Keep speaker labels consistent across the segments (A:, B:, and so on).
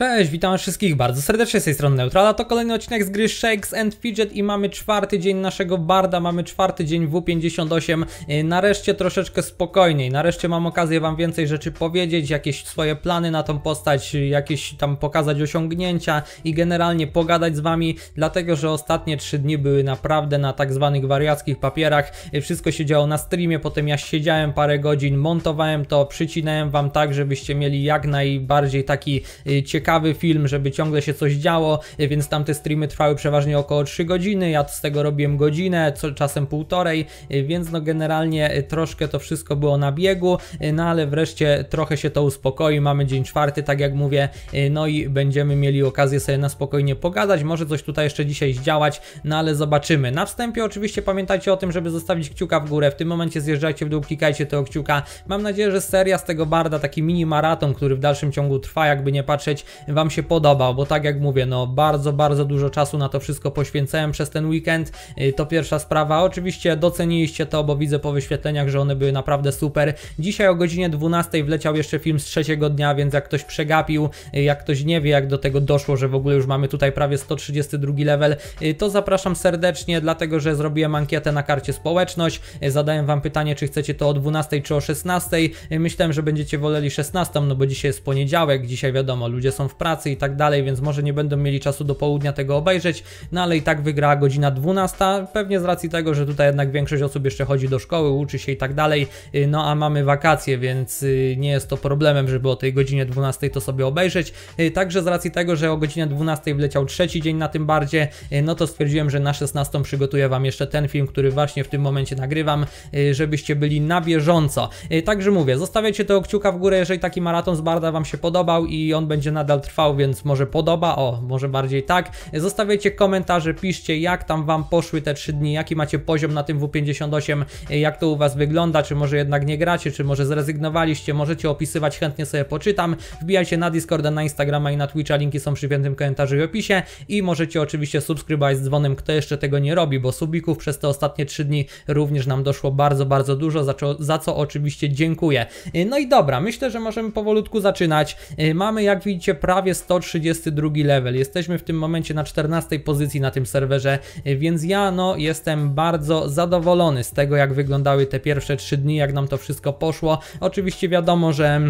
A: Cześć, witam wszystkich bardzo serdecznie z tej strony Neutrala. To kolejny odcinek z gry Shakes and Fidget i mamy czwarty dzień naszego barda, mamy czwarty dzień W58. Y, nareszcie troszeczkę spokojniej, nareszcie mam okazję wam więcej rzeczy powiedzieć, jakieś swoje plany na tą postać, jakieś tam pokazać osiągnięcia i generalnie pogadać z wami, dlatego że ostatnie trzy dni były naprawdę na tak zwanych wariackich papierach. Y, wszystko się działo na streamie, potem ja siedziałem parę godzin, montowałem to, przycinałem wam tak, żebyście mieli jak najbardziej taki y, ciekawy ciekawy film, żeby ciągle się coś działo, więc tamte streamy trwały przeważnie około 3 godziny, ja z tego robiłem godzinę, co, czasem półtorej, więc no generalnie troszkę to wszystko było na biegu, no ale wreszcie trochę się to uspokoi, mamy dzień czwarty, tak jak mówię, no i będziemy mieli okazję sobie na spokojnie pogadać, może coś tutaj jeszcze dzisiaj zdziałać, no ale zobaczymy. Na wstępie oczywiście pamiętajcie o tym, żeby zostawić kciuka w górę, w tym momencie zjeżdżajcie w dół, klikajcie tego kciuka. Mam nadzieję, że seria z tego barda, taki mini maraton, który w dalszym ciągu trwa, jakby nie patrzeć, Wam się podobał, bo tak jak mówię, no bardzo, bardzo dużo czasu na to wszystko poświęcałem przez ten weekend. Y, to pierwsza sprawa. Oczywiście doceniliście to, bo widzę po wyświetleniach, że one były naprawdę super. Dzisiaj o godzinie 12 wleciał jeszcze film z trzeciego dnia, więc jak ktoś przegapił, y, jak ktoś nie wie, jak do tego doszło, że w ogóle już mamy tutaj prawie 132 level, y, to zapraszam serdecznie, dlatego że zrobiłem ankietę na karcie społeczność. Zadałem Wam pytanie, czy chcecie to o 12 czy o 16. Myślałem, że będziecie woleli 16, no bo dzisiaj jest poniedziałek, dzisiaj wiadomo, ludzie są w pracy i tak dalej, więc może nie będą mieli czasu do południa tego obejrzeć, no ale i tak wygrała godzina 12, pewnie z racji tego, że tutaj jednak większość osób jeszcze chodzi do szkoły, uczy się i tak dalej, y, no a mamy wakacje, więc y, nie jest to problemem, żeby o tej godzinie 12 to sobie obejrzeć, y, także z racji tego, że o godzinie 12 wleciał trzeci dzień na tym bardzie, no to stwierdziłem, że na 16 przygotuję Wam jeszcze ten film, który właśnie w tym momencie nagrywam, żebyście byli na bieżąco. Także mówię, zostawiajcie tego kciuka w górę, jeżeli taki maraton z Barda Wam się podobał i on będzie nadal trwał, więc może podoba, o, może bardziej tak. Zostawiajcie komentarze, piszcie jak tam Wam poszły te 3 dni, jaki macie poziom na tym W58, jak to u Was wygląda, czy może jednak nie gracie, czy może zrezygnowaliście, możecie opisywać, chętnie sobie poczytam. Wbijajcie na Discorda, na Instagrama i na Twitcha, linki są przy piętym komentarzu i opisie i możecie oczywiście subskrybować z dzwonem, kto jeszcze tego nie robi, bo subików przez te ostatnie 3 dni również nam doszło bardzo, bardzo dużo, za co, za co oczywiście dziękuję. No i dobra, myślę, że możemy powolutku zaczynać. Mamy, jak widzicie, prawie 132 level. Jesteśmy w tym momencie na 14 pozycji na tym serwerze, więc ja no jestem bardzo zadowolony z tego jak wyglądały te pierwsze 3 dni, jak nam to wszystko poszło. Oczywiście wiadomo, że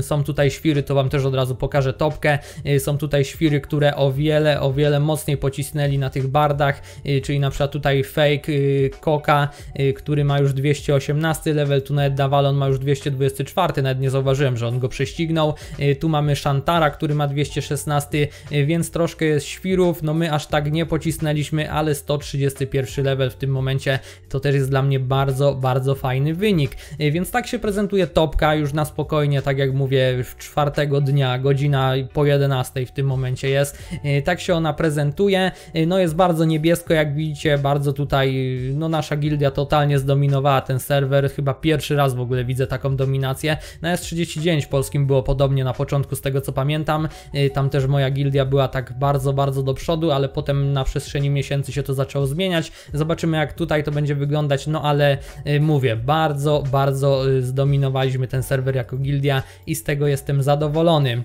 A: są tutaj świry, to Wam też od razu pokażę topkę. Y, są tutaj świry, które o wiele, o wiele mocniej pocisnęli na tych bardach, y, czyli na przykład tutaj Fake Koka, y, który ma już 218 level, tu nawet Davalon ma już 224, nawet nie zauważyłem, że on go prześcignął. Tu mamy Shantara, który ma 216, więc troszkę jest świrów, no my aż tak nie pocisnęliśmy, ale 131 level w tym momencie to też jest dla mnie bardzo, bardzo fajny wynik. Więc tak się prezentuje topka, już na spokojnie, tak jak mówię, w czwartego dnia, godzina po 11 w tym momencie jest. E, tak się ona prezentuje. E, no jest bardzo niebiesko, jak widzicie, bardzo tutaj, no nasza gildia totalnie zdominowała ten serwer. Chyba pierwszy raz w ogóle widzę taką dominację. Na S39 polskim było podobnie na początku, z tego co pamiętam. E, tam też moja gildia była tak bardzo, bardzo do przodu, ale potem na przestrzeni miesięcy się to zaczęło zmieniać. Zobaczymy jak tutaj to będzie wyglądać, no ale mówię, bardzo, bardzo zdominowaliśmy ten serwer jako gildia i z tego jestem zadowolony.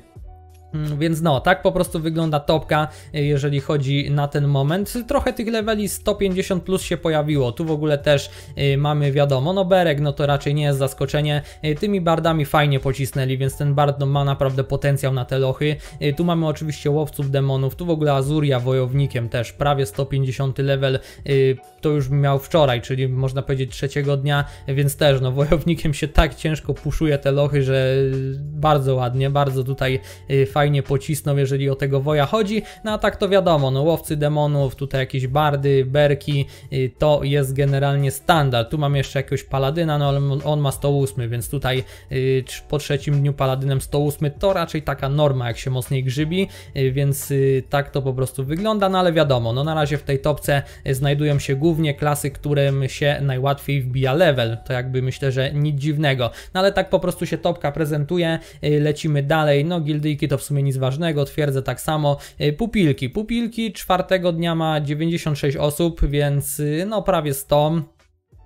A: Mm, więc no, tak po prostu wygląda topka, y, jeżeli chodzi na ten moment. Trochę tych leveli 150 plus się pojawiło. Tu w ogóle też y, mamy wiadomo, no Berek, no to raczej nie jest zaskoczenie. Y, tymi bardami fajnie pocisnęli, więc ten bard no, ma naprawdę potencjał na te lochy. Tu mamy oczywiście łowców demonów, tu w ogóle Azuria wojownikiem też, prawie 150 level. To już miał wczoraj, czyli można powiedzieć trzeciego dnia, więc też no wojownikiem się tak ciężko puszuje te lochy, że bardzo ładnie, bardzo tutaj y, fajnie pocisnął, jeżeli o tego woja chodzi. No a tak to wiadomo, no łowcy demonów, tutaj jakieś bardy, berki, y, to jest generalnie standard. Tu mam jeszcze jakiegoś paladyna, no ale on ma 108, więc tutaj y, po trzecim dniu paladynem 108 to raczej taka norma, jak się mocniej grzybi, więc tak to po prostu wygląda, no ale wiadomo, no na razie w tej topce znajdują się głównie klasy, którym się najłatwiej wbija level. To jakby myślę, że nic dziwnego. No ale tak po prostu się topka prezentuje, lecimy dalej, no gildyjki to w sumie sumie nic ważnego, twierdzę tak samo. Y, pupilki. Pupilki czwartego dnia ma 96 osób, więc y, no prawie 100.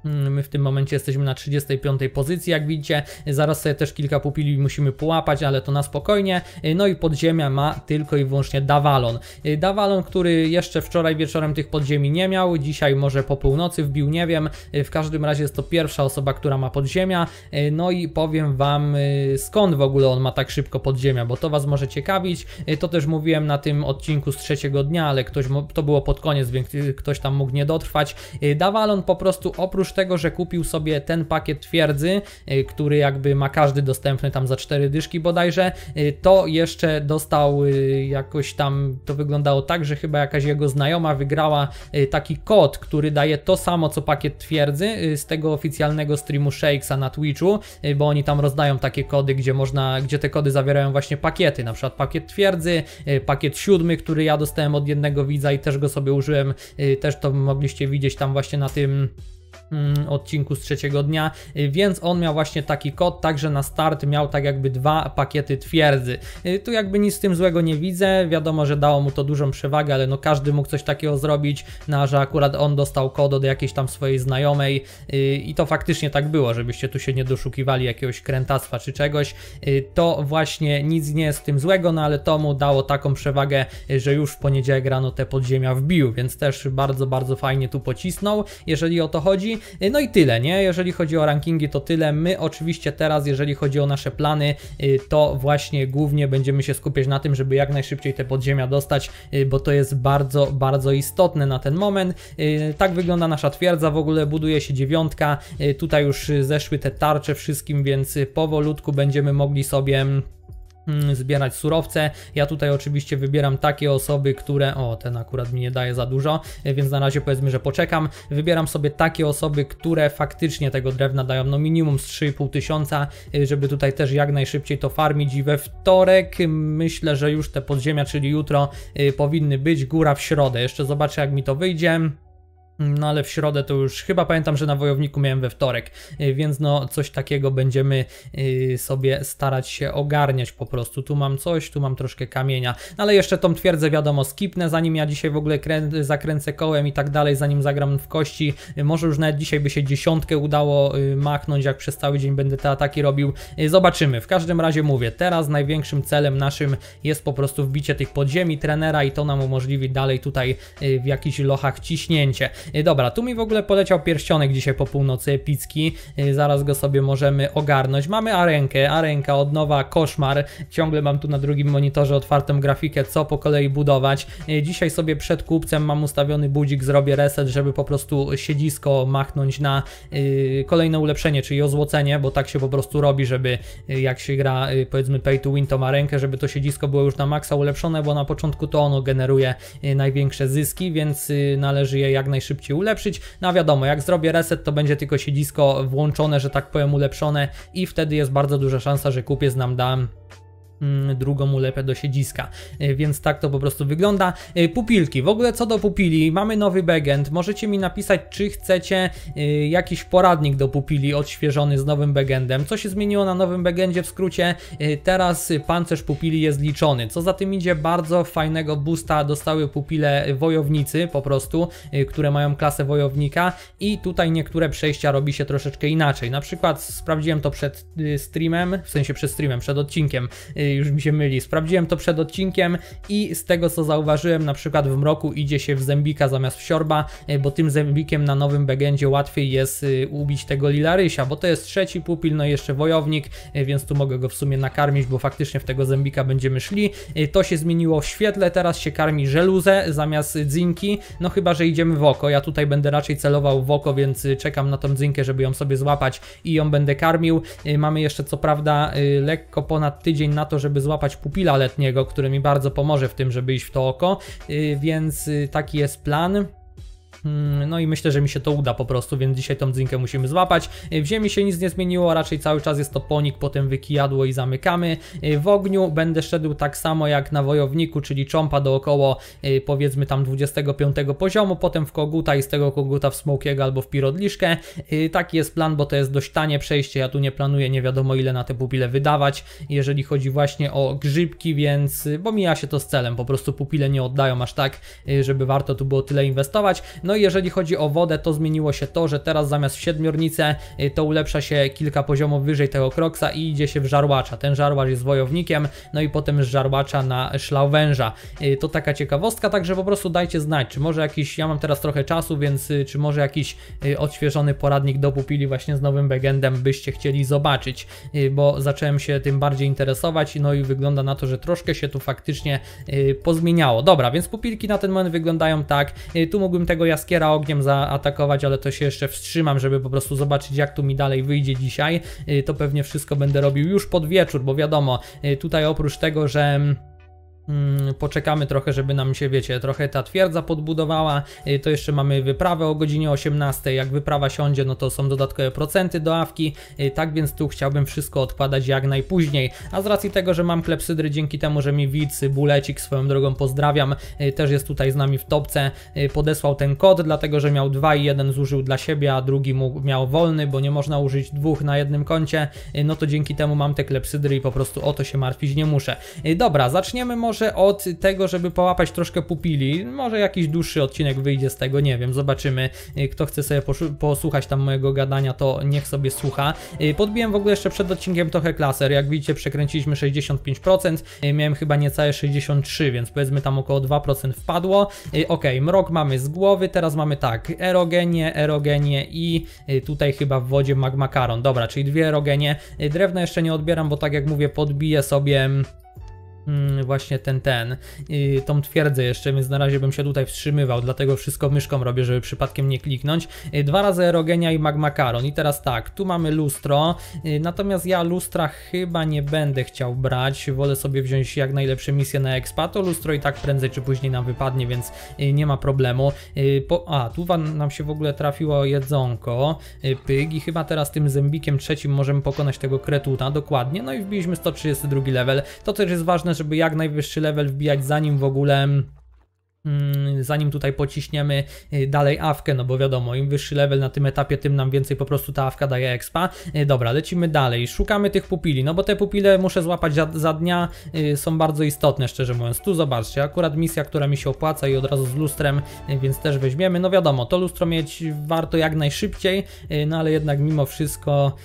A: Mm, My w tym momencie jesteśmy na 35 pozycji, jak widzicie. Zaraz sobie też kilka pupili musimy połapać, ale to na spokojnie. No i podziemia ma tylko i wyłącznie Davalon. Davalon, który jeszcze wczoraj wieczorem tych podziemi nie miał, dzisiaj może po północy wbił, nie wiem. W każdym razie jest to pierwsza osoba, która ma podziemia. No i powiem wam skąd w ogóle on ma tak szybko podziemia, bo to was może ciekawić. To też mówiłem na tym odcinku z trzeciego dnia, ale ktoś, to było pod koniec, więc ktoś tam mógł nie dotrwać. Davalon po prostu oprócz tego, że kupił sobie ten pakiet twierdzy, y, który jakby ma każdy dostępny tam za 4 dyszki bodajże, y, to jeszcze dostał y, jakoś tam, to wyglądało tak, że chyba jakaś jego znajoma wygrała taki kod, który daje to samo co pakiet twierdzy z tego oficjalnego streamu Shakesa na Twitchu, bo oni tam rozdają takie kody, gdzie można, gdzie te kody zawierają właśnie pakiety, na przykład pakiet twierdzy, pakiet siódmy, który ja dostałem od jednego widza i też go sobie użyłem, też to mogliście widzieć tam właśnie na tym odcinku z trzeciego dnia, y, więc on miał właśnie taki kod, także na start miał tak jakby dwa pakiety twierdzy. Y, tu jakby nic z tym złego nie widzę, wiadomo, że dało mu to dużą przewagę, ale no każdy mógł coś takiego zrobić, no że akurat on dostał kod od jakiejś tam swojej znajomej y, i to faktycznie tak było, żebyście tu się nie doszukiwali jakiegoś krętactwa czy czegoś, to właśnie nic nie jest z tym złego, no ale to mu dało taką przewagę, że już w poniedziałek rano te podziemia wbił, więc też bardzo, bardzo fajnie tu pocisnął, jeżeli o to chodzi. No i tyle, nie? Jeżeli chodzi o rankingi, to tyle. My oczywiście teraz, jeżeli chodzi o nasze plany, y, to właśnie głównie będziemy się skupiać na tym, żeby jak najszybciej te podziemia dostać, y, bo to jest bardzo, bardzo istotne na ten moment. Tak wygląda nasza twierdza, w ogóle buduje się dziewiątka. Tutaj już zeszły te tarcze wszystkim, więc powolutku będziemy mogli sobie zbierać surowce. Ja tutaj oczywiście wybieram takie osoby, które. O, ten akurat mi nie daje za dużo, e, więc na razie powiedzmy, że poczekam. Wybieram sobie takie osoby, które faktycznie tego drewna dają no minimum z 3,5 tysiąca, e, żeby tutaj też jak najszybciej to farmić. I we wtorek myślę, że już te podziemia, czyli jutro, e, powinny być. Góra w środę. Jeszcze zobaczę, jak mi to wyjdzie. No ale w środę to już chyba pamiętam, że na wojowniku miałem we wtorek, y, więc no coś takiego będziemy y, sobie starać się ogarniać po prostu. Tu mam coś, tu mam troszkę kamienia, no, ale jeszcze tą twierdzę wiadomo skipnę, zanim ja dzisiaj w ogóle zakręcę kołem i tak dalej, zanim zagram w kości. Y, może już nawet dzisiaj by się dziesiątkę udało machnąć, jak przez cały dzień będę te ataki robił. Zobaczymy. W każdym razie mówię, teraz największym celem naszym jest po prostu wbicie tych podziemi trenera i to nam umożliwi dalej tutaj w jakichś lochach ciśnięcie. Y, dobra, tu mi w ogóle poleciał pierścionek dzisiaj po północy, epicki, y, zaraz go sobie możemy ogarnąć. Mamy arenkę, arenka od nowa, koszmar, ciągle mam tu na drugim monitorze otwartą grafikę, co po kolei budować. Y, dzisiaj sobie przed kupcem mam ustawiony budzik, zrobię reset, żeby po prostu siedzisko machnąć na kolejne ulepszenie, czyli ozłocenie, bo tak się po prostu robi, żeby jak się gra powiedzmy pay to win to ma rękę, żeby to siedzisko było już na maksa ulepszone, bo na początku to ono generuje największe zyski, więc należy je jak najszybciej szybciej ulepszyć. No wiadomo, jak zrobię reset, to będzie tylko siedzisko włączone, że tak powiem, ulepszone i wtedy jest bardzo duża szansa, że kupiec nam da drugą ulepę do siedziska, e, więc tak to po prostu wygląda. E, pupilki, w ogóle co do pupili, mamy nowy backend, możecie mi napisać, czy chcecie e, jakiś poradnik do pupili odświeżony z nowym backendem. Co się zmieniło na nowym backendzie w skrócie? Teraz pancerz pupili jest liczony, co za tym idzie bardzo fajnego boosta dostały pupile wojownicy po prostu, które mają klasę wojownika i tutaj niektóre przejścia robi się troszeczkę inaczej. Na przykład sprawdziłem to przed streamem, w sensie przed streamem, przed odcinkiem już mi się myli. Sprawdziłem to przed odcinkiem i z tego co zauważyłem, na przykład w mroku idzie się w zębika zamiast w siorba, e, bo tym zębikiem na nowym bagendzie łatwiej jest e, ubić tego Lilarysia, bo to jest trzeci pupil, no i jeszcze wojownik, e, więc tu mogę go w sumie nakarmić, bo faktycznie w tego zębika będziemy szli. To się zmieniło w świetle, teraz się karmi żeluzę zamiast dzinki, no chyba, że idziemy w oko. Ja tutaj będę raczej celował w oko, więc czekam na tą dzynkę, żeby ją sobie złapać i ją będę karmił. Mamy jeszcze co prawda lekko ponad tydzień na to, żeby złapać pupila letniego, który mi bardzo pomoże w tym, żeby iść w to oko, y, więc y, taki jest plan. Hmm, no i myślę, że mi się to uda po prostu, więc dzisiaj tą dzynkę musimy złapać. W ziemi się nic nie zmieniło, raczej cały czas jest to ponik, potem wykijadło i zamykamy. W ogniu będę szedł tak samo jak na wojowniku, czyli cząpa dookoło y, powiedzmy tam 25 poziomu, potem w koguta i z tego koguta w smokiego albo w pirodliszkę. Y, taki jest plan, bo to jest dość tanie przejście, ja tu nie planuję nie wiadomo ile na te pupile wydawać, jeżeli chodzi właśnie o grzybki, więc, y, bo mija się to z celem, po prostu pupile nie oddają aż tak, żeby warto tu było tyle inwestować. No i jeżeli chodzi o wodę, to zmieniło się to, że teraz zamiast w siedmiornicę y, to ulepsza się kilka poziomów wyżej tego kroksa i idzie się w żarłacza. Ten żarłacz jest wojownikiem, no i potem z żarłacza na szlauwęża. Y, to taka ciekawostka, także po prostu dajcie znać, czy może jakiś, ja mam teraz trochę czasu, więc y, czy może jakiś odświeżony poradnik do pupili właśnie z nowym backendem byście chcieli zobaczyć, bo zacząłem się tym bardziej interesować, no i wygląda na to, że troszkę się tu faktycznie pozmieniało. Dobra, więc pupilki na ten moment wyglądają tak, tu mógłbym tego jaskiera ogniem zaatakować, ale to się jeszcze wstrzymam, żeby po prostu zobaczyć jak tu mi dalej wyjdzie dzisiaj. To pewnie wszystko będę robił już pod wieczór, bo wiadomo, tutaj oprócz tego, że Mm, poczekamy trochę, żeby nam się, wiecie, trochę ta twierdza podbudowała. Y, to jeszcze mamy wyprawę o godzinie 18. Jak wyprawa siądzie, no to są dodatkowe procenty do awki. Y, tak więc tu chciałbym wszystko odkładać jak najpóźniej. A z racji tego, że mam klepsydry, dzięki temu, że mi widz, bulecik swoją drogą pozdrawiam, y, też jest tutaj z nami w topce, podesłał ten kod, dlatego że miał dwa i jeden zużył dla siebie, a drugi mógł, miał wolny, bo nie można użyć dwóch na jednym koncie. No to dzięki temu mam te klepsydry i po prostu o to się martwić nie muszę. Dobra, zaczniemy może może od tego, żeby połapać troszkę pupili. Może jakiś dłuższy odcinek wyjdzie z tego, nie wiem, zobaczymy. Y, kto chce sobie posłuchać tam mojego gadania, to niech sobie słucha. Y, podbiłem w ogóle jeszcze przed odcinkiem trochę klaser. Jak widzicie, przekręciliśmy 65%. Y, miałem chyba niecałe 63%, więc powiedzmy tam około 2% wpadło. Ok, mrok mamy z głowy, teraz mamy tak, erogenie, erogenie i tutaj chyba w wodzie magmakaron. Dobra, czyli dwie erogenie. Drewna jeszcze nie odbieram, bo tak jak mówię, podbiję sobie Mm, właśnie ten, ten, tą twierdzę jeszcze, więc na razie bym się tutaj wstrzymywał, dlatego wszystko myszką robię, żeby przypadkiem nie kliknąć. Yy, dwa razy erogenia i magmakaron. I teraz tak, tu mamy lustro, yy, natomiast ja lustra chyba nie będę chciał brać, wolę sobie wziąć jak najlepsze misje na expa, to lustro i tak prędzej czy później nam wypadnie, więc yy, nie ma problemu. Po, a, tu nam się w ogóle trafiło jedzonko, pyg i chyba teraz tym zębikiem trzecim możemy pokonać tego kretuta, dokładnie, no i wbiliśmy 132 level, to też jest ważne, żeby jak najwyższy level wbijać zanim w ogóle Mm, zanim tutaj pociśniemy y, dalej awkę, no bo wiadomo, im wyższy level na tym etapie, tym nam więcej po prostu ta awka daje expa. Y, dobra, lecimy dalej, szukamy tych pupili, no bo te pupile muszę złapać za, za dnia, y, są bardzo istotne, szczerze mówiąc. Tu zobaczcie, akurat misja, która mi się opłaca i od razu z lustrem, więc też weźmiemy. No wiadomo, to lustro mieć warto jak najszybciej, no ale jednak mimo wszystko,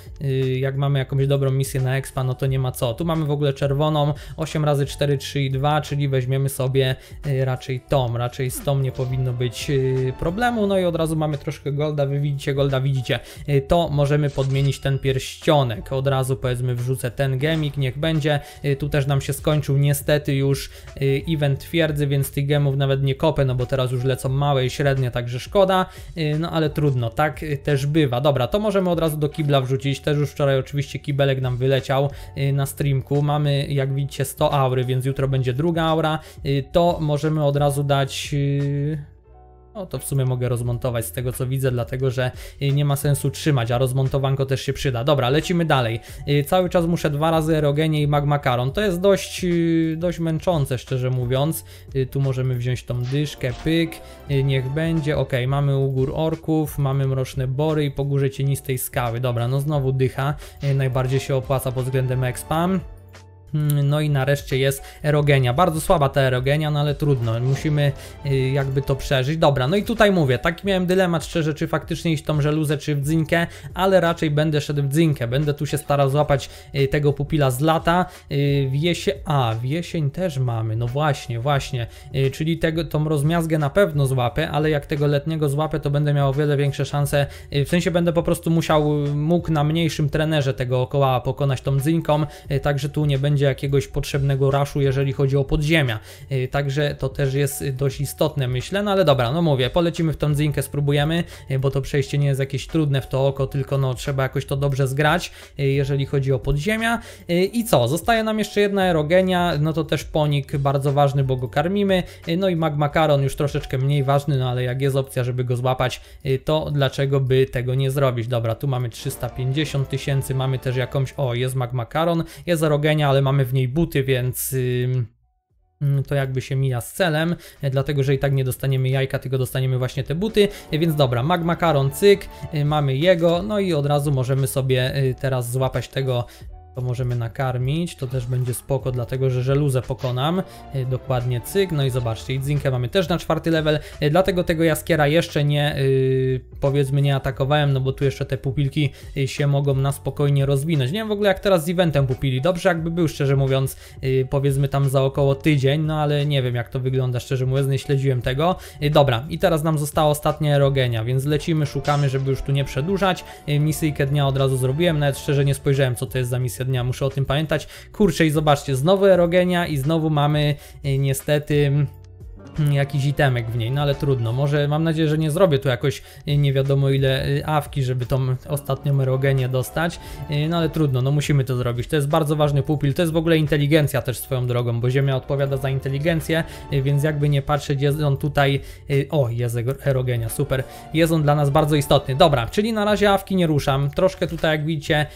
A: jak mamy jakąś dobrą misję na expa, no to nie ma co. Tu mamy w ogóle czerwoną, 8 razy 4, 3 i 2, czyli weźmiemy sobie raczej to raczej z tą nie powinno być y, problemu, no i od razu mamy troszkę golda, wy widzicie golda, widzicie, y, to możemy podmienić ten pierścionek, od razu powiedzmy wrzucę ten gemik, niech będzie, y, tu też nam się skończył niestety już event twierdzy, więc tych gemów nawet nie kopę, no bo teraz już lecą małe i średnie, także szkoda, no ale trudno, tak też bywa. Dobra, to możemy od razu do kibla wrzucić, też już wczoraj oczywiście kibelek nam wyleciał na streamku, mamy jak widzicie 100 aury, więc jutro będzie druga aura, to możemy od razu dać y, no to w sumie mogę rozmontować z tego co widzę, dlatego że y, nie ma sensu trzymać, a rozmontowanko też się przyda. Dobra, lecimy dalej. Y, cały czas muszę dwa razy erogenie i magmakaron. To jest dość, dość męczące, szczerze mówiąc. Tu możemy wziąć tą dyszkę, pyk, niech będzie. Ok, mamy u gór orków, mamy mroczne bory i po górze cienistej skały. Dobra, no znowu dycha. Najbardziej się opłaca pod względem expam. Hmm, no i nareszcie jest erogenia. Bardzo słaba ta erogenia, no ale trudno. Musimy y, jakby to przeżyć. Dobra, no i tutaj mówię, taki miałem dylemat szczerze, czy faktycznie iść tą żeluzę, czy w dzynkę, ale raczej będę szedł w dzynkę. Będę tu się starał złapać y, tego pupila z lata. Y, w jesień, a w jesień też mamy, no właśnie, właśnie. Czyli tego, tą rozmiazgę na pewno złapę, ale jak tego letniego złapę, to będę miał o wiele większe szanse. W sensie będę po prostu musiał, mógł na mniejszym trenerze tego okoła pokonać tą dzynką, także tu nie będzie będzie jakiegoś potrzebnego raszu, jeżeli chodzi o podziemia. Y, także to też jest dość istotne, myślę. No ale dobra, no mówię, polecimy w tą dzinkę, spróbujemy, y, bo to przejście nie jest jakieś trudne w to oko, tylko no trzeba jakoś to dobrze zgrać, y, jeżeli chodzi o podziemia. I co? Zostaje nam jeszcze jedna erogenia, no to też ponik bardzo ważny, bo go karmimy. No i magmakaron już troszeczkę mniej ważny, no ale jak jest opcja, żeby go złapać, to dlaczego by tego nie zrobić? Dobra, tu mamy 350 tysięcy, mamy też jakąś, o jest magmakaron, jest erogenia, ale mamy mamy w niej buty, więc to jakby się mija z celem, dlatego że i tak nie dostaniemy jajka, tylko dostaniemy właśnie te buty, więc dobra, magmakaron cyk, y, mamy jego, no i od razu możemy sobie teraz złapać tego to możemy nakarmić, to też będzie spoko, dlatego że żeluzę pokonam, y, dokładnie cyk, no i zobaczcie, Idzinkę mamy też na czwarty level, y, dlatego tego jaskiera jeszcze nie, yy, powiedzmy nie atakowałem, no bo tu jeszcze te pupilki y, się mogą na spokojnie rozwinąć, nie wiem w ogóle jak teraz z eventem pupili, dobrze jakby był szczerze mówiąc, yy, powiedzmy tam za około tydzień, no ale nie wiem jak to wygląda szczerze mówiąc, nie śledziłem tego, yy, dobra i teraz nam została ostatnia erogenia, więc lecimy, szukamy, żeby już tu nie przedłużać, yy, misyjkę dnia od razu zrobiłem, nawet szczerze nie spojrzałem co to jest za misja dnia, muszę o tym pamiętać. Kurczę i zobaczcie, znowu erogenia i znowu mamy y, niestety jakiś itemek w niej, no ale trudno. Może mam nadzieję, że nie zrobię tu jakoś y, nie wiadomo ile y, awki, żeby tą ostatnią erogenię dostać, Y, no ale trudno, no musimy to zrobić. To jest bardzo ważny pupil, to jest w ogóle inteligencja też swoją drogą, bo Ziemia odpowiada za inteligencję, więc jakby nie patrzeć, jest on tutaj, o jest ego- erogenia, super, jest on dla nas bardzo istotny. Dobra, czyli na razie awki nie ruszam, troszkę tutaj jak widzicie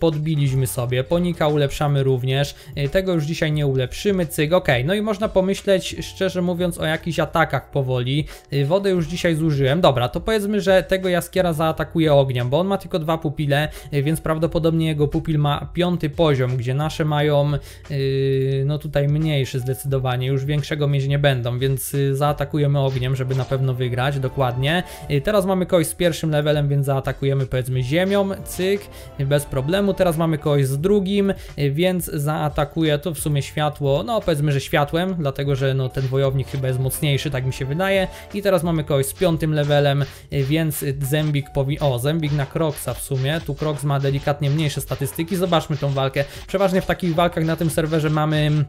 A: podbiliśmy sobie, ponika ulepszamy również, tego już dzisiaj nie ulepszymy, cyk, ok, no i można pomyśleć, szczerze mówiąc, o jakichś atakach powoli, Y, wodę już dzisiaj zużyłem, dobra, to powiedzmy, że tego jaskiera zaatakuje ogniem, bo on ma tylko dwa pupile, y, więc prawdopodobnie jego pupil ma piąty poziom, gdzie nasze mają, yy, no tutaj mniejszy zdecydowanie, już większego mieć nie będą, więc y, zaatakujemy ogniem, żeby na pewno wygrać, dokładnie. Teraz mamy kogoś z pierwszym levelem, więc zaatakujemy powiedzmy ziemią, cyk, bez problemu. Teraz mamy kogoś z drugim, więc zaatakuję to w sumie światło, no powiedzmy, że światłem, dlatego że no ten wojownik chyba jest mocniejszy, tak mi się wydaje. I teraz mamy kogoś z piątym levelem, y, więc Zembik powi... O, Zembik na Kroksa w sumie, tu Kroks ma delikatnie mniejsze statystyki, zobaczmy tą walkę. Przeważnie w takich walkach na tym serwerze mamy mm,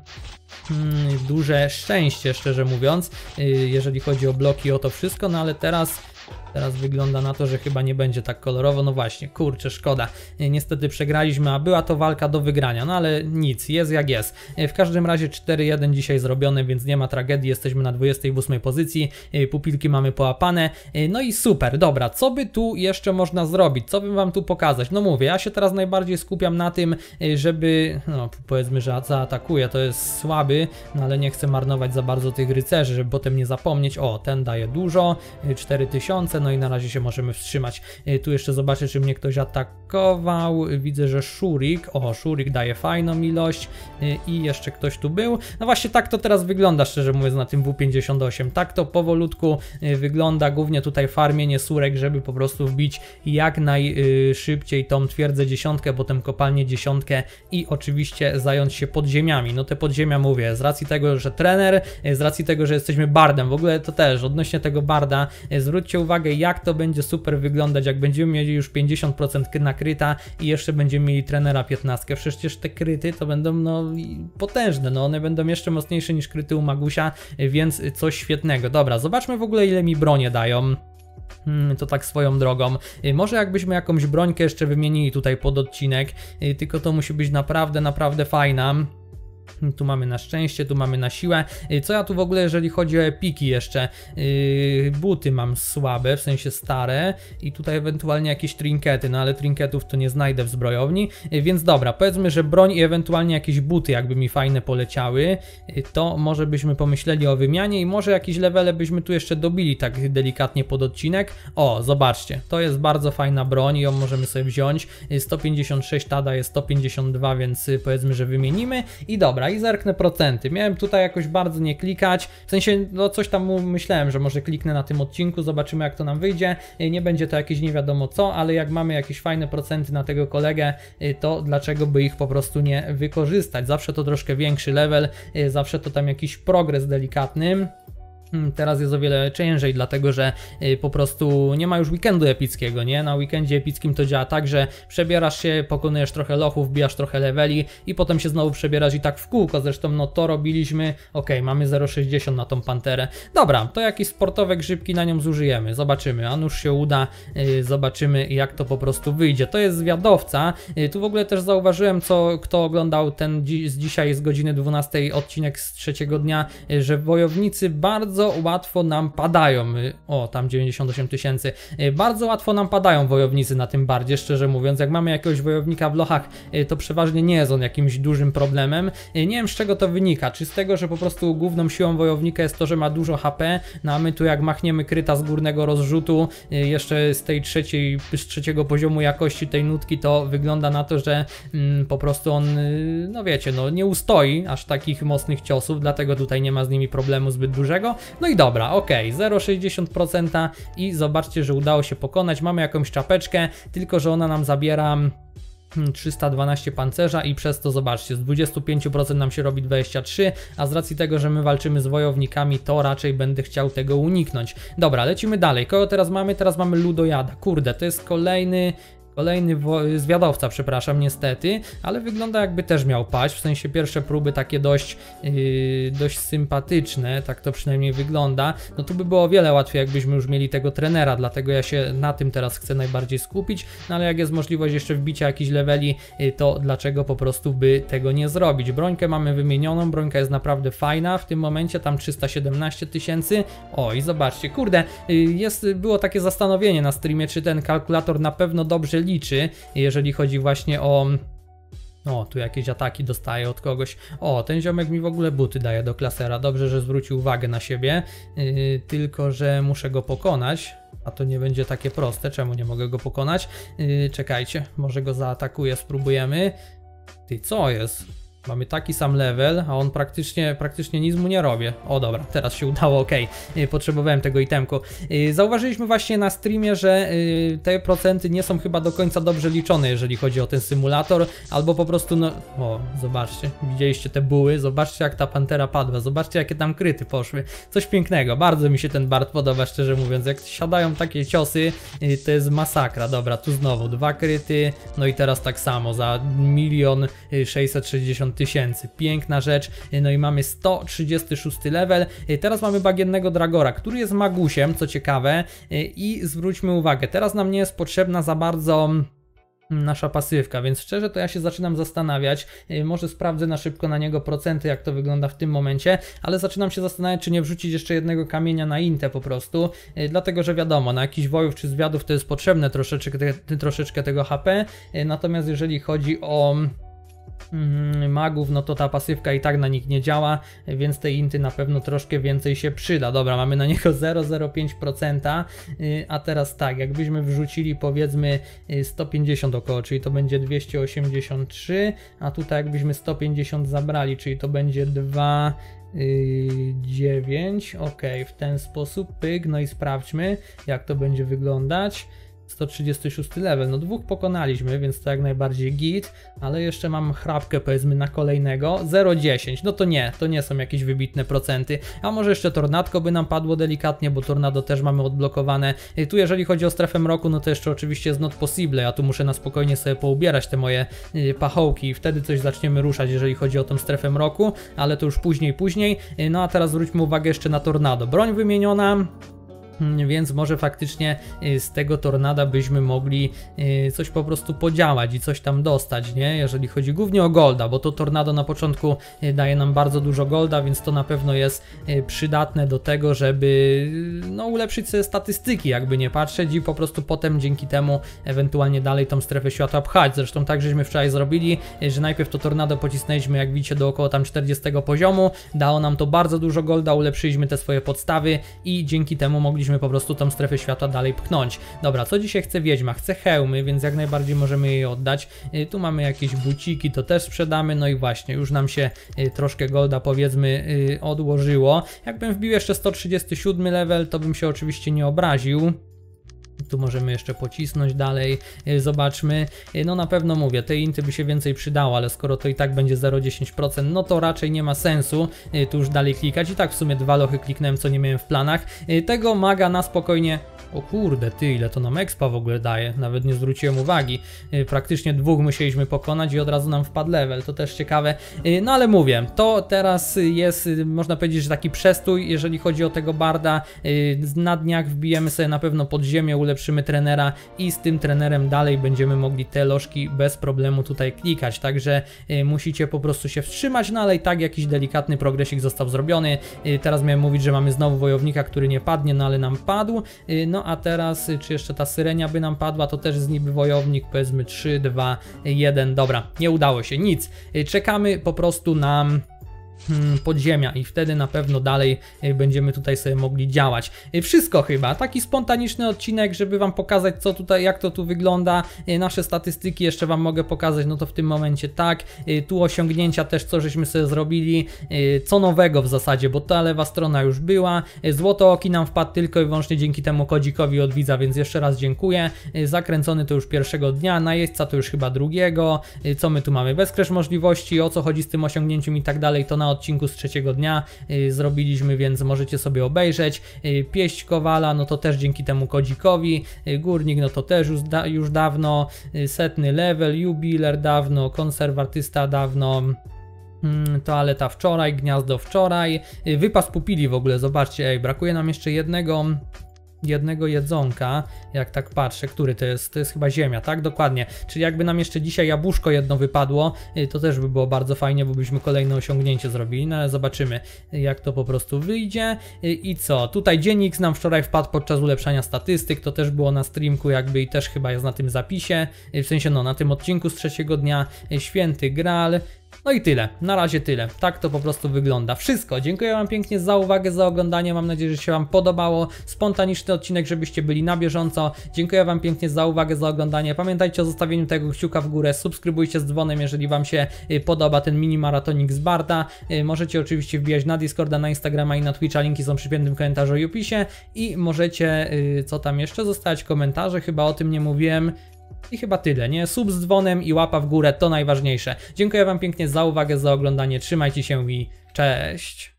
A: duże szczęście, szczerze mówiąc, y, jeżeli chodzi o bloki, o to wszystko, no ale teraz Teraz wygląda na to, że chyba nie będzie tak kolorowo. No właśnie, kurczę, szkoda. Y, Niestety przegraliśmy, a była to walka do wygrania, no ale nic, jest jak jest. Y, W każdym razie 4-1 dzisiaj zrobione, więc nie ma tragedii. Jesteśmy na 28 pozycji, y, pupilki mamy połapane. No i super, dobra, co by tu jeszcze można zrobić? Co bym wam tu pokazać? No mówię, ja się teraz najbardziej skupiam na tym, żeby, no powiedzmy, że zaatakuję, to jest słaby, no ale nie chcę marnować za bardzo tych rycerzy, żeby potem nie zapomnieć. O, ten daje dużo, y, 4000, no i na razie się możemy wstrzymać. Y, Tu jeszcze zobaczę, czy mnie ktoś atakował. Widzę, że Shurik, o, Shurik daje fajną ilość y, i jeszcze ktoś tu był. No właśnie tak to teraz wygląda, szczerze mówiąc, na tym W58. Tak to powolutku y, wygląda, głównie tutaj farmienie surek, żeby po prostu wbić jak najszybciej tą twierdzę dziesiątkę, potem kopalnię dziesiątkę i oczywiście zająć się podziemiami. No te podziemia mówię, z racji tego, że trener, z racji tego, że jesteśmy bardem, w ogóle to też odnośnie tego barda, zwróćcie uwagę jak to będzie super wyglądać, jak będziemy mieli już 50% k- nakryta i jeszcze będziemy mieli trenera 15. Przecież te kryty to będą no potężne, no one będą jeszcze mocniejsze niż kryty u Magusia, więc coś świetnego. Dobra, zobaczmy w ogóle ile mi bronie dają. Hmm, to tak swoją drogą. Y, Może jakbyśmy jakąś brońkę jeszcze wymienili tutaj pod odcinek, y, tylko to musi być naprawdę, naprawdę fajna. Tu mamy na szczęście, tu mamy na siłę. Y, Co ja tu w ogóle, jeżeli chodzi o epiki jeszcze? Yy, buty mam słabe, w sensie stare i tutaj ewentualnie jakieś trinkety, no ale trinketów to nie znajdę w zbrojowni, yy, więc dobra, powiedzmy, że broń i ewentualnie jakieś buty jakby mi fajne poleciały, yy, to może byśmy pomyśleli o wymianie i może jakieś levele byśmy tu jeszcze dobili tak delikatnie pod odcinek. O, zobaczcie, to jest bardzo fajna broń, ją możemy sobie wziąć. Yy, 156 tada jest 152, więc yy, powiedzmy, że wymienimy i dobra, i zerknę procenty. Miałem tutaj jakoś bardzo nie klikać, w sensie, no coś tam myślałem, że może kliknę na tym odcinku, zobaczymy jak to nam wyjdzie. Y, Nie będzie to jakieś nie wiadomo co, ale jak mamy jakieś fajne procenty na tego kolegę, y, to dlaczego by ich po prostu nie wykorzystać? Zawsze to troszkę większy level, y, zawsze to tam jakiś progres delikatny. Hmm, Teraz jest o wiele ciężej, dlatego że y, po prostu nie ma już weekendu epickiego, nie? Na weekendzie epickim to działa tak, że przebierasz się, pokonujesz trochę lochów, wbijasz trochę leveli i potem się znowu przebierasz i tak w kółko. Zresztą no to robiliśmy, ok, mamy 0,60 na tą panterę. Dobra, to jakieś sportowe grzybki na nią zużyjemy, zobaczymy, a nuż się uda, y, zobaczymy jak to po prostu wyjdzie. To jest zwiadowca, y, tu w ogóle też zauważyłem, co kto oglądał ten dzi z dzisiaj z godziny 12 odcinek z trzeciego dnia, że wojownicy bardzo bardzo łatwo nam padają. O, tam 98 tysięcy. Y, Bardzo łatwo nam padają wojownicy na tym bardzie, szczerze mówiąc. Jak mamy jakiegoś wojownika w lochach, y, to przeważnie nie jest on jakimś dużym problemem. Y, Nie wiem z czego to wynika. Czy z tego, że po prostu główną siłą wojownika jest to, że ma dużo HP, no a my tu jak machniemy kryta z górnego rozrzutu, jeszcze z tej trzeciej, z trzeciego poziomu jakości tej nutki, to wygląda na to, że mm, po prostu on, no wiecie, no nie ustoi aż takich mocnych ciosów, dlatego tutaj nie ma z nimi problemu zbyt dużego. No i dobra, okej, 0,60% i zobaczcie, że udało się pokonać. Mamy jakąś czapeczkę, tylko że ona nam zabiera. mm, 312 pancerza i przez to zobaczcie, z 25% nam się robi 23, a z racji tego, że my walczymy z wojownikami, to raczej będę chciał tego uniknąć. Dobra, lecimy dalej. Kogo teraz mamy? Teraz mamy Ludojada. Kurde, to jest kolejny Kolejny zwiadowca, przepraszam, niestety, ale wygląda jakby też miał paść, w sensie pierwsze próby takie dość, yy, dość sympatyczne, tak to przynajmniej wygląda. No tu by było o wiele łatwiej, jakbyśmy już mieli tego trenera, dlatego ja się na tym teraz chcę najbardziej skupić, no ale jak jest możliwość jeszcze wbicia jakichś leveli, yy, to dlaczego po prostu by tego nie zrobić? Brońkę mamy wymienioną, brońka jest naprawdę fajna, w tym momencie tam 317 tysięcy. O i zobaczcie, kurde, yy, jest, było takie zastanowienie na streamie, czy ten kalkulator na pewno dobrze liczy, jeżeli chodzi właśnie o o, tu jakieś ataki dostaję od kogoś. O, ten ziomek mi w ogóle buty daje do klasera. Dobrze, że zwrócił uwagę na siebie. Yy, tylko, że muszę go pokonać. A to nie będzie takie proste. Czemu nie mogę go pokonać? Yy, czekajcie, może go zaatakuję, spróbujemy. Ty, co jest? Mamy taki sam level, a on praktycznie, praktycznie nic mu nie robię. O dobra, teraz się udało, ok. Potrzebowałem tego itemku. Y, zauważyliśmy właśnie na streamie, że y, te procenty nie są chyba do końca dobrze liczone, jeżeli chodzi o ten symulator, albo po prostu no... O, zobaczcie, widzieliście te buły, zobaczcie jak ta pantera padła, zobaczcie jakie tam kryty poszły. Coś pięknego, bardzo mi się ten Bart podoba, szczerze mówiąc. Jak siadają takie ciosy, y, to jest masakra. Dobra, tu znowu dwa kryty, no i teraz tak samo, za milion 660 tysięcy. Piękna rzecz. No i mamy 136 level. Y, teraz mamy bagiennego Dragora, który jest magusiem, co ciekawe. Y, I zwróćmy uwagę, teraz nam nie jest potrzebna za bardzo mm, nasza pasywka, więc szczerze to ja się zaczynam zastanawiać, y, może sprawdzę na szybko na niego procenty, jak to wygląda w tym momencie, ale zaczynam się zastanawiać, czy nie wrzucić jeszcze jednego kamienia na Intę po prostu, dlatego, że wiadomo, na jakichś wojów czy zwiadów to jest potrzebne troszeczkę, troszeczkę tego HP, natomiast jeżeli chodzi o mm, magów, no to ta pasywka i tak na nich nie działa, więc tej inty na pewno troszkę więcej się przyda. Dobra, mamy na niego 0,05%, y, a teraz tak, jakbyśmy wrzucili powiedzmy y, 150 około, czyli to będzie 283, a tutaj jakbyśmy 150 zabrali, czyli to będzie 2 Yy, 9, ok, w ten sposób, pyk, no i sprawdźmy jak to będzie wyglądać. 136 level, no dwóch pokonaliśmy, więc to jak najbardziej git, ale jeszcze mam chrapkę powiedzmy na kolejnego, 0,10, no to nie, to nie są jakieś wybitne procenty, a może jeszcze tornadko by nam padło delikatnie, bo tornado też mamy odblokowane, I tu jeżeli chodzi o strefę mroku, no to jeszcze oczywiście jest not possible, ja tu muszę na spokojnie sobie poubierać te moje yy, pachołki i wtedy coś zaczniemy ruszać, jeżeli chodzi o tą strefę mroku, ale to już później, później, Yy, no a teraz zwróćmy uwagę jeszcze na tornado, broń wymieniona, więc może faktycznie y, z tego tornada byśmy mogli y, coś po prostu podziałać i coś tam dostać, nie? Jeżeli chodzi głównie o golda, bo to tornado na początku y, daje nam bardzo dużo golda, więc to na pewno jest przydatne do tego, żeby no, ulepszyć sobie statystyki, jakby nie patrzeć i po prostu potem dzięki temu ewentualnie dalej tą strefę światła pchać. Zresztą tak żeśmy wczoraj zrobili, że najpierw to tornado pocisnęliśmy, jak widzicie, do około tam 40 poziomu, dało nam to bardzo dużo golda, ulepszyliśmy te swoje podstawy i dzięki temu mogliśmy po prostu tą strefę światła dalej pchnąć. Dobra, co dzisiaj chce Wiedźma? Chce hełmy, więc jak najbardziej możemy jej oddać. Y, Tu mamy jakieś buciki, to też sprzedamy, no i właśnie, już nam się y, troszkę golda powiedzmy y, odłożyło. Jakbym wbił jeszcze 137 level, to bym się oczywiście nie obraził. Tu możemy jeszcze pocisnąć dalej, y, zobaczmy. Y, No na pewno mówię, tej inty by się więcej przydało, ale skoro to i tak będzie 0,10%, no to raczej nie ma sensu y, tu już dalej klikać. I tak w sumie dwa lochy kliknąłem, co nie miałem w planach. Tego maga na spokojnie O kurde, ty, ile to nam expa w ogóle daje, nawet nie zwróciłem uwagi. Y, Praktycznie dwóch musieliśmy pokonać i od razu nam wpadł level, to też ciekawe. Y, No ale mówię, to teraz jest, y, można powiedzieć, że taki przestój, jeżeli chodzi o tego barda. Na dniach wbijemy sobie na pewno pod ziemię, ulepszymy trenera i z tym trenerem dalej będziemy mogli te lożki bez problemu tutaj klikać, także musicie po prostu się wstrzymać, no ale i tak jakiś delikatny progresik został zrobiony. Teraz miałem mówić, że mamy znowu wojownika, który nie padnie, no ale nam padł. Y, A teraz, y, czy jeszcze ta syrenia by nam padła, to też jest niby wojownik, powiedzmy 3, 2, 1. Dobra, nie udało się, nic. Y, Czekamy po prostu na podziemia i wtedy na pewno dalej y, będziemy tutaj sobie mogli działać. Y, Wszystko chyba, taki spontaniczny odcinek, żeby wam pokazać co tutaj, jak to tu wygląda, Y, nasze statystyki jeszcze wam mogę pokazać, no to w tym momencie tak, tu osiągnięcia też co żeśmy sobie zrobili, co nowego w zasadzie, bo ta lewa strona już była, złoto oki nam wpadł tylko i wyłącznie dzięki temu kodzikowi od widza, więc jeszcze raz dziękuję, zakręcony to już pierwszego dnia, najeźdźca to już chyba drugiego, co my tu mamy, bezkresz możliwości, o co chodzi z tym osiągnięciem i tak dalej, to na odcinku z trzeciego dnia y, zrobiliśmy, więc możecie sobie obejrzeć. Y, Pieść Kowala, no to też dzięki temu kodzikowi. Y, Górnik, no to też już, da, już dawno. Setny level, jubiler dawno, konserwatysta dawno. Mm, Toaleta wczoraj, gniazdo wczoraj. Wypas pupili w ogóle, zobaczcie, ej, brakuje nam jeszcze jednego jednego jedzonka, jak tak patrzę, który to jest, to jest chyba ziemia, tak? Dokładnie, czyli jakby nam jeszcze dzisiaj jabłuszko jedno wypadło, y, to też by było bardzo fajnie, bo byśmy kolejne osiągnięcie zrobili, no ale zobaczymy, jak to po prostu wyjdzie. Y, i co, tutaj dziennik nam wczoraj wpadł podczas ulepszania statystyk, to też było na streamku jakby i też chyba jest na tym zapisie, y, w sensie no, na tym odcinku z trzeciego dnia, święty Graal, no i tyle. Na razie tyle. Tak to po prostu wygląda. Wszystko. Dziękuję Wam pięknie za uwagę, za oglądanie. Mam nadzieję, że się Wam podobało. Spontaniczny odcinek, żebyście byli na bieżąco. Dziękuję Wam pięknie za uwagę, za oglądanie. Pamiętajcie o zostawieniu tego kciuka w górę. Subskrybujcie z dzwonem, jeżeli Wam się y, podoba ten mini maratonik z Barda. Y, Możecie oczywiście wbijać na Discorda, na Instagrama i na Twitcha. Linki są przy piętnym komentarzu i opisie. I możecie, y, co tam jeszcze, zostawiać komentarze. Chyba o tym nie mówiłem. I chyba tyle, nie? Sub z dzwonem i łapa w górę to najważniejsze. Dziękuję Wam pięknie za uwagę, za oglądanie. Trzymajcie się i cześć.